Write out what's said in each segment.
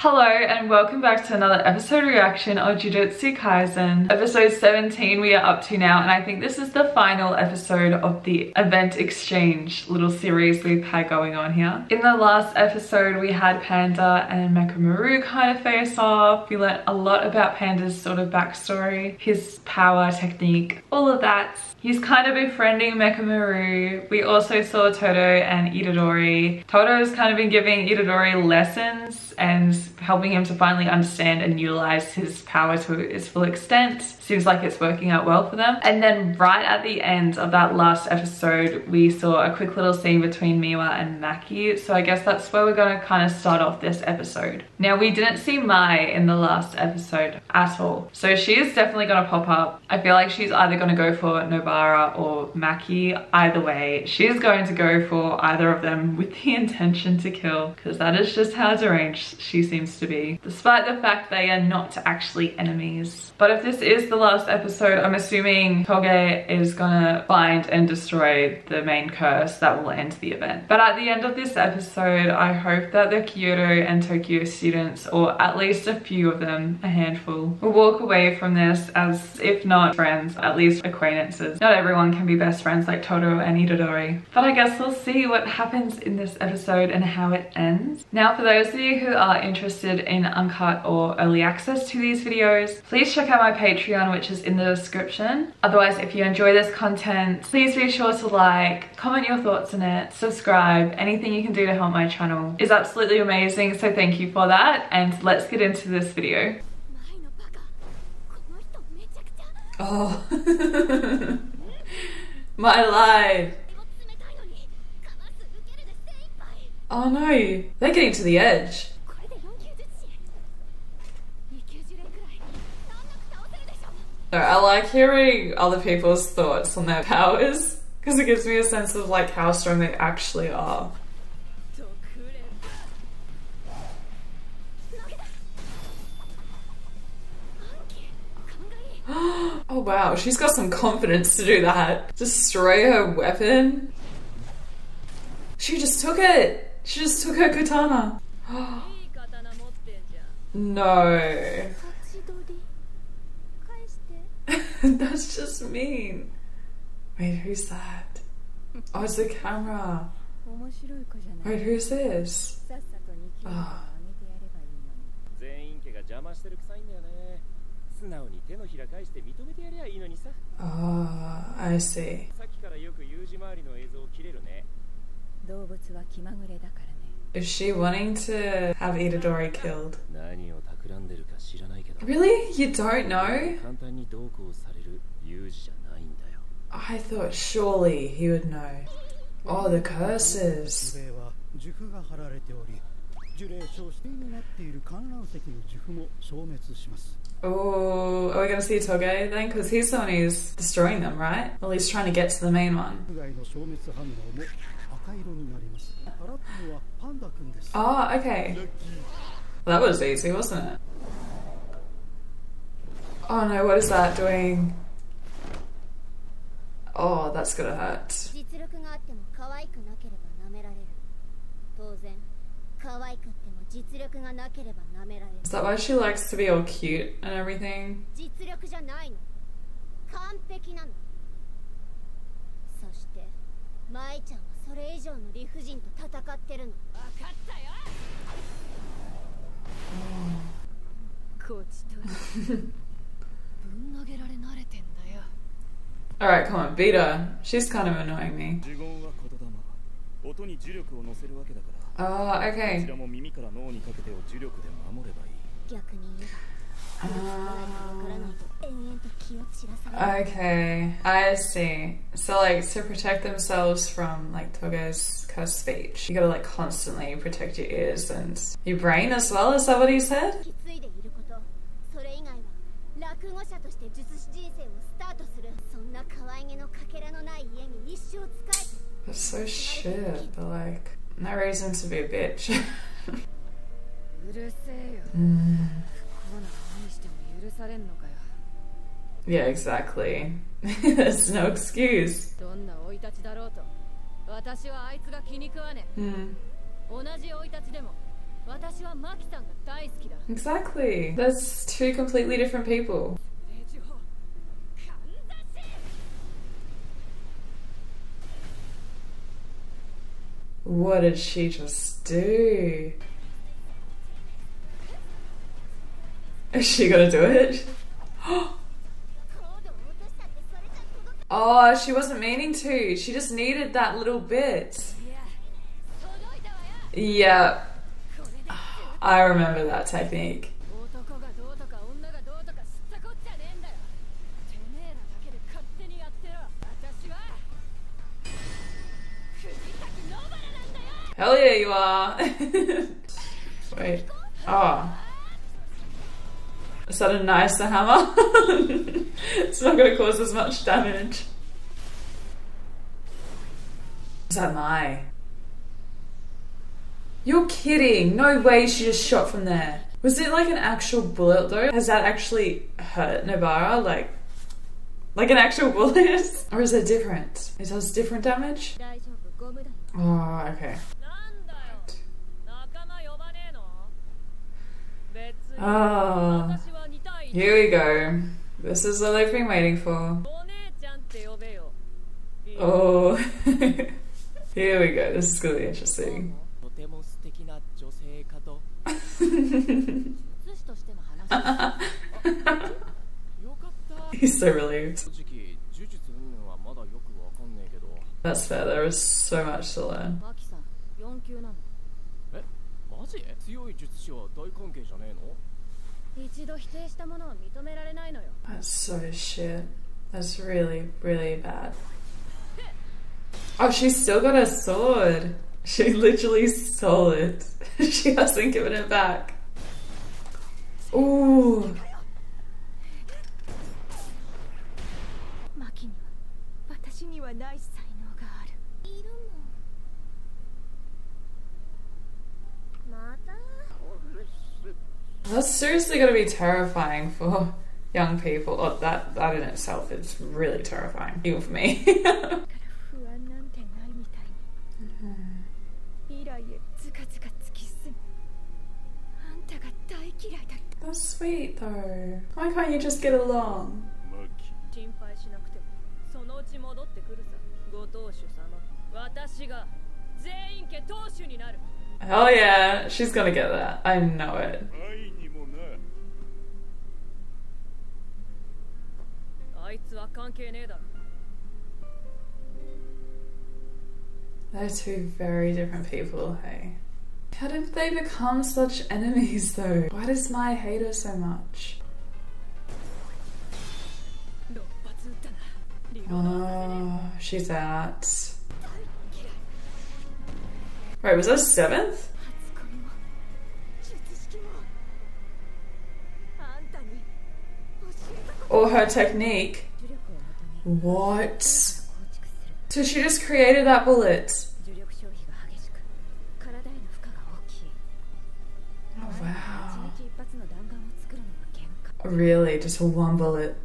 Hello and welcome back to another episode reaction of Jujutsu Kaisen. Episode 17 we are up to now and I think this is the final episode of the event exchange little series we've had going on here. In the last episode we had Panda and Mechamaru kind of face off. We learnt a lot about Panda's sort of backstory, his power technique, all of that. He's kind of befriending Mechamaru. We also saw Todo and Itadori. Todo's kind of been giving Itadori lessons and helping him to finally understand and utilize his power to its full extent. Seems like it's working out well for them. And then right at the end of that last episode, we saw a quick little scene between Miwa and Maki. So I guess that's where we're gonna kind of start off this episode. Now we didn't see Mai in the last episode at all. So she is definitely gonna pop up. I feel like she's either gonna go for Nobara or Maki. Either way, she's going to go for either of them with the intention to kill because that is just how deranged she seems to be, despite the fact they are not actually enemies. But if this is the last episode, I'm assuming Toge is gonna find and destroy the main curse that will end the event. But at the end of this episode, I hope that the Kyoto and Tokyo students, or at least a few of them, a handful, will walk away from this as, if not friends, at least acquaintances. Not everyone can be best friends like Todo and Itadori. But I guess we'll see what happens in this episode and how it ends. Now, for those of you who are interested in uncut or early access to these videos, please check out my Patreon, which is in the description. Otherwise, if you enjoy this content, please be sure to like, comment your thoughts on it, subscribe, anything you can do to help my channel is absolutely amazing. So thank you for that. And let's get into this video. Oh, my life. Oh no, they're getting to the edge. I like hearing other people's thoughts on their powers because it gives me a sense of like how strong they actually are. oh wow, she's got some confidence to do that. Destroy her weapon? She just took it! She just took her katana. no. That's just mean. Wait, who's that? Oh, it's the camera. Wait, who's this? Oh. Oh, I see. Is she wanting to have Itadori killed? Really? You don't know? I thought surely he would know. Oh, the curses. Oh, are we going to see Toge then? Because he's the one who's destroying them, right? Well, he's trying to get to the main one. Oh, okay. That was easy, wasn't it? Oh no, what is that doing? Oh, that's gonna hurt. Is that why she likes to be all cute and everything? Alright, come on, beat her. She's kind of annoying me. Oh, okay. Uh, okay, I see. So like to protect themselves from like Toge's cursed speech, you gotta like constantly protect your ears and your brain as well, is that what he said? That's so shit, but like, no reason to be a bitch. mm. Yeah, exactly. There's no excuse. Mm. Exactly. That's two completely different people. What did she just do? Is she gonna do it? oh, she wasn't meaning to. She just needed that little bit. Yeah. I remember that technique. Hell yeah, you are. Wait. Oh. Is that a nicer hammer? it's not going to cause as much damage. Is that Mai? You're kidding. No way she just shot from there. Was it like an actual bullet though? Has that actually hurt Nobara? Like, like an actual bullet? or is it different? It does different damage? Oh, okay. Oh, here we go. This is what I've been waiting for. Oh, here we go. This is gonna be interesting. He's so relieved. That's fair, there is so much to learn. That's so shit. That's really, really bad. Oh, she's still got a sword. She literally stole it. she hasn't given it back. Ooh. That's seriously going to be terrifying for young people. Oh, that that in itself is really terrifying, even for me. That's sweet though. Why can't you just get along? Hell yeah, she's gonna get that. I know it. They're two very different people, hey. How did they become such enemies though? Why does Mai hate her so much? Oh, she's out. Wait, was that seventh? Or her technique? What? So she just created that bullet. Oh wow. Really? Just one bullet?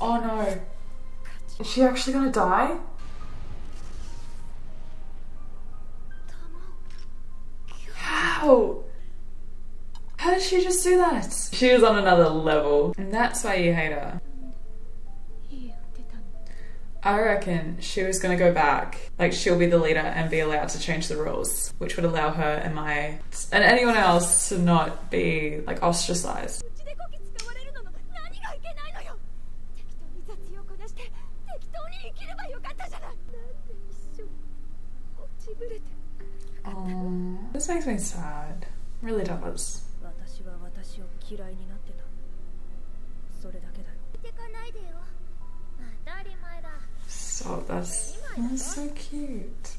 Oh no. Is she actually gonna die? How? How did she just do that? She was on another level. And that's why you hate her. I reckon she was gonna go back. Like she'll be the leader and be allowed to change the rules, which would allow her and Mai and anyone else to not be like ostracized. Oh, this makes me sad. really does. So that's that's so cute.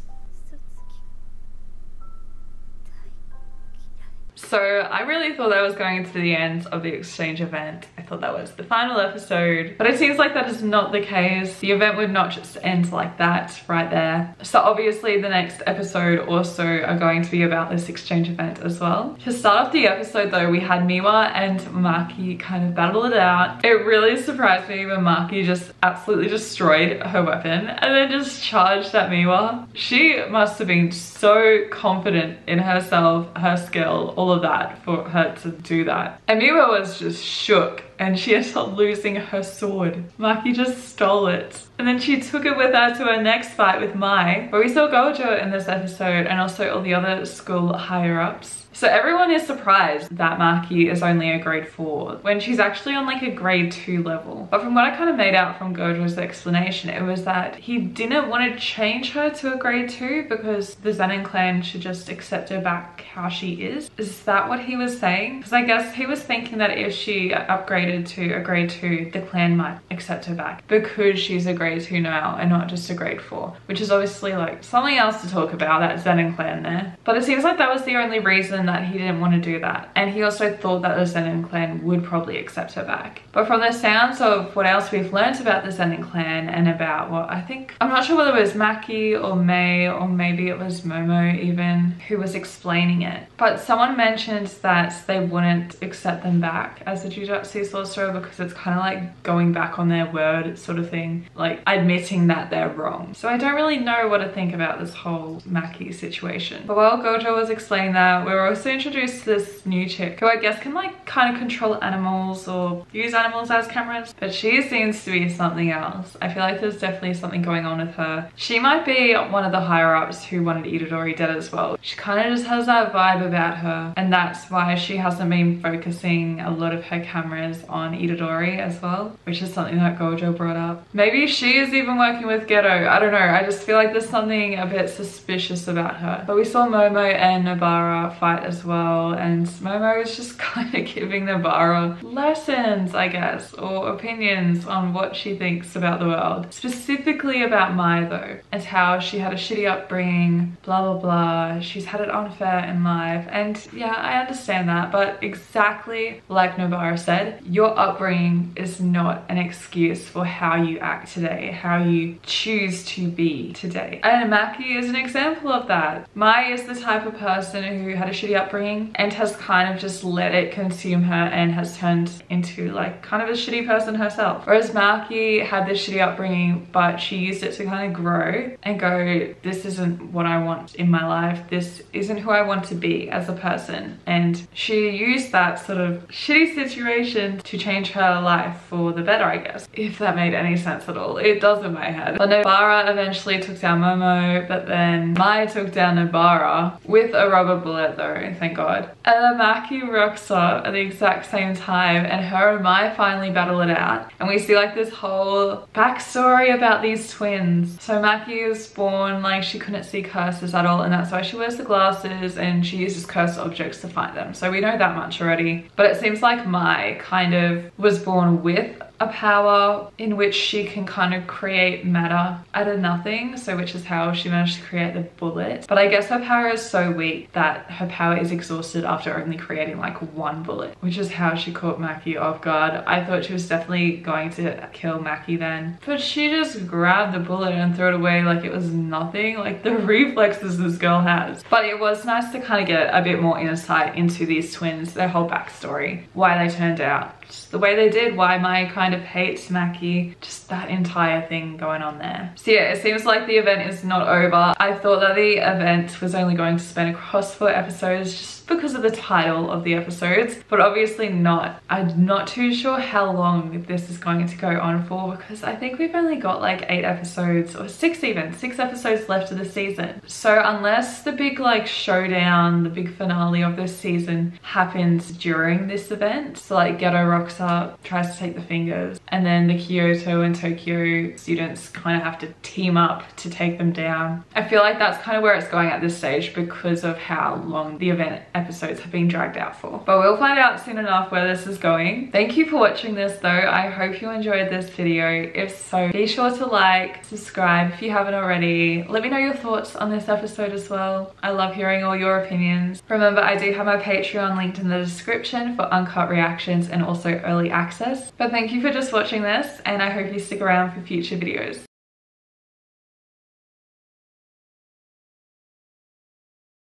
So I really thought that was going to the end of the exchange event. I thought that was the final episode, but it seems like that is not the case. The event would not just end like that right there. So obviously the next episode also are going to be about this exchange event as well. To start off the episode though, we had Miwa and Maki kind of battle it out. It really surprised me when Maki just absolutely destroyed her weapon and then just charged at Miwa. She must have been so confident in herself, her skill, all of that for her to do that. And was just shook and she ended up losing her sword. Maki just stole it. And then she took it with her to her next fight with Mai, where we saw Gojo in this episode and also all the other school higher ups. So everyone is surprised that Maki is only a grade 4 when she's actually on like a grade 2 level. But from what I kind of made out from Gojo's explanation, it was that he didn't want to change her to a grade 2 because the Zenin clan should just accept her back how she is. Is that what he was saying? Because I guess he was thinking that if she upgraded to a grade 2, the clan might accept her back because she's a grade 2 now and not just a grade 4, which is obviously like something else to talk about, that Zenin clan there. But it seems like that was the only reason that he didn't want to do that. And he also thought that the Zenin clan would probably accept her back. But from the sounds of what else we've learned about the Zenin clan and about what I think, I'm not sure whether it was Maki or May or maybe it was Momo even who was explaining it. But someone mentioned that they wouldn't accept them back as a Jujutsu sorcerer because it's kind of like going back on their word sort of thing. Like admitting that they're wrong. So I don't really know what to think about this whole Maki situation. But while Gojo was explaining that, we were also introduced to this new chick who I guess can like kind of control animals or use animals as cameras. But she seems to be something else. I feel like there's definitely something going on with her. She might be one of the higher ups who wanted Itadori dead as well. She kind of just has that vibe about her. And that's why she hasn't been focusing a lot of her cameras on Itadori as well. Which is something that Gojo brought up. Maybe she is even working with Geto. I don't know. I just feel like there's something a bit suspicious about her. But we saw Momo and Nobara fight as well and Momo is just kind of giving Nobara lessons I guess or opinions on what she thinks about the world specifically about Mai though and how she had a shitty upbringing blah blah blah she's had it unfair in life and yeah I understand that but exactly like Nobara said your upbringing is not an excuse for how you act today how you choose to be today and Maki is an example of that Mai is the type of person who had a shitty upbringing and has kind of just let it consume her and has turned into like kind of a shitty person herself. Whereas Maki had this shitty upbringing, but she used it to kind of grow and go, this isn't what I want in my life. This isn't who I want to be as a person. And she used that sort of shitty situation to change her life for the better, I guess. If that made any sense at all. It does in my head. But Nobara eventually took down Momo, but then Mai took down Nobara with a rubber bullet though, thank god. And then Maki rocks up at the exact same time and her and Mai finally battle it out. And we see like this whole backstory about these twins. So Maki was born like she couldn't see curses at all and that's why she wears the glasses and she uses cursed objects to find them. So we know that much already. But it seems like Mai kind of was born with a power in which she can kind of create matter out of nothing so which is how she managed to create the bullet. But I guess her power is so weak that her power is exhausted after only creating like one bullet which is how she caught Maki off guard. I thought she was definitely going to kill Maki then. But she just grabbed the bullet and threw it away like it was nothing like the reflexes this girl has. But it was nice to kind of get a bit more insight into these twins their whole backstory why they turned out. The way they did, why Mai kind of hates Maki, just that entire thing going on there. So yeah, it seems like the event is not over. I thought that the event was only going to span across four episodes just because of the title of the episodes, but obviously not. I'm not too sure how long this is going to go on for because I think we've only got like eight episodes or six even, six episodes left of the season. So unless the big like showdown, the big finale of this season happens during this event, so like Geto rocks up, tries to take the fingers. And then the Kyoto and Tokyo students kind of have to team up to take them down. I feel like that's kind of where it's going at this stage because of how long the event episodes have been dragged out for. But we'll find out soon enough where this is going. Thank you for watching this though. I hope you enjoyed this video. If so, be sure to like, subscribe if you haven't already. Let me know your thoughts on this episode as well. I love hearing all your opinions. Remember, I do have my Patreon linked in the description for uncut reactions and also early access. But thank you for just watching this and I hope you stick around for future videos.